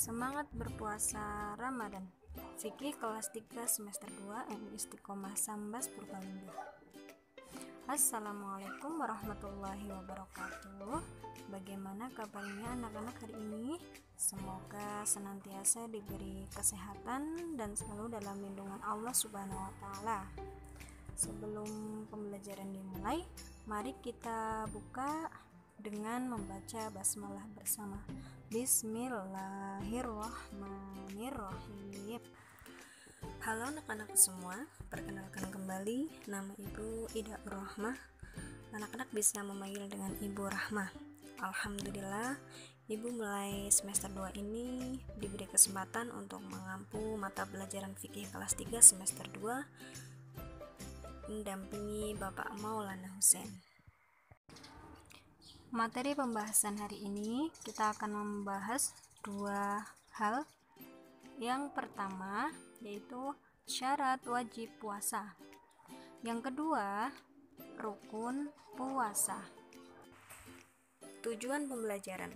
Semangat berpuasa Ramadan. Fikih kelas 3 semester 2 MI Istiqomah Sambas Purbalingga. Assalamualaikum warahmatullahi wabarakatuh. Bagaimana kabarnya anak-anak hari ini? Semoga senantiasa diberi kesehatan dan selalu dalam lindungan Allah Subhanahu wa taala. Sebelum pembelajaran dimulai, mari kita buka dengan membaca basmalah bersama. Bismillahirrahmanirrahim. Halo anak-anak semua, perkenalkan kembali nama Ibu Ida Rahmah. Anak-anak bisa memanggil dengan Ibu Rahmah. Alhamdulillah, Ibu mulai semester 2 ini diberi kesempatan untuk mengampu mata pelajaran fikih kelas 3 semester 2 mendampingi Bapak Maulana Hussein. Materi pembahasan hari ini kita akan membahas dua hal. Yang pertama yaitu syarat wajib puasa. Yang kedua, rukun puasa. Tujuan pembelajaran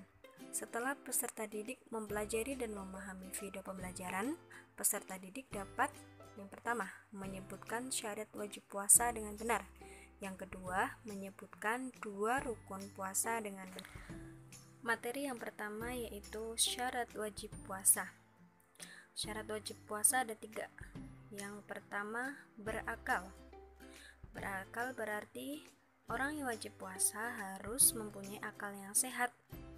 setelah peserta didik mempelajari dan memahami video pembelajaran, peserta didik dapat yang pertama menyebutkan syarat wajib puasa dengan benar. Yang kedua, menyebutkan dua rukun puasa dengan benar. Materi yang pertama yaitu syarat wajib puasa. Syarat wajib puasa ada tiga. Yang pertama, berakal. Berakal berarti orang yang wajib puasa harus mempunyai akal yang sehat.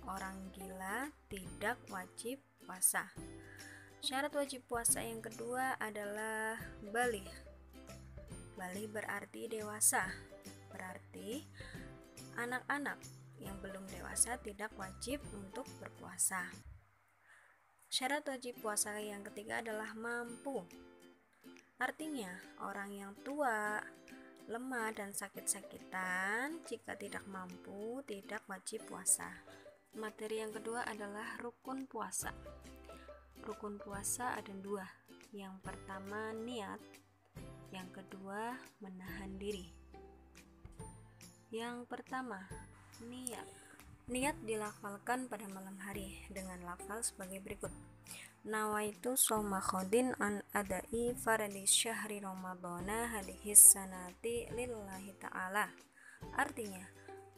Orang gila tidak wajib puasa. Syarat wajib puasa yang kedua adalah balik. Balik berarti dewasa berarti anak-anak yang belum dewasa tidak wajib untuk berpuasa. Syarat wajib puasa yang ketiga adalah mampu. Artinya, orang yang tua, lemah, dan sakit-sakitan jika tidak mampu tidak wajib puasa. Materi yang kedua adalah rukun puasa. Rukun puasa ada dua. Yang pertama niat, kedua menahan diri. Yang pertama, niat. Niat dilafalkan pada malam hari dengan lafal sebagai berikut. Nawaitu soma khodin an adai faradi syahri ramadana hadihis sanati lillahi ta'ala. Artinya,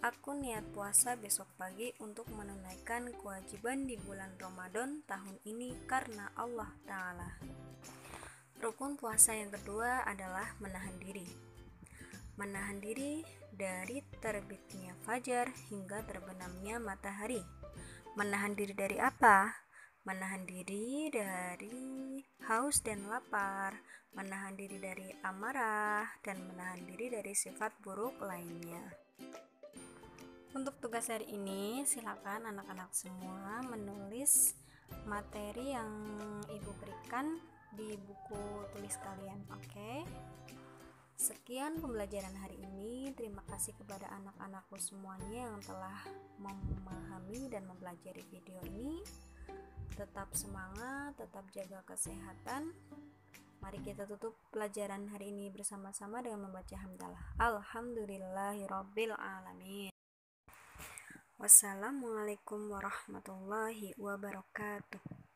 aku niat puasa besok pagi untuk menunaikan kewajiban di bulan Ramadan tahun ini karena Allah Ta'ala. Rukun puasa yang kedua adalah menahan diri. Menahan diri dari terbitnya fajar hingga terbenamnya matahari. Menahan diri dari apa? Menahan diri dari haus dan lapar, menahan diri dari amarah, dan menahan diri dari sifat buruk lainnya. Untuk tugas hari ini, silakan anak-anak semua menulis materi yang ibu berikan di buku tulis kalian, oke? Okay? Sekian pembelajaran hari ini. Terima kasih kepada anak-anakku semuanya yang telah memahami dan mempelajari video ini. Tetap semangat, tetap jaga kesehatan. Mari kita tutup pelajaran hari ini bersama-sama dengan membaca hamdalah. Alhamdulillahirabbil alamin. Wassalamualaikum warahmatullahi wabarakatuh.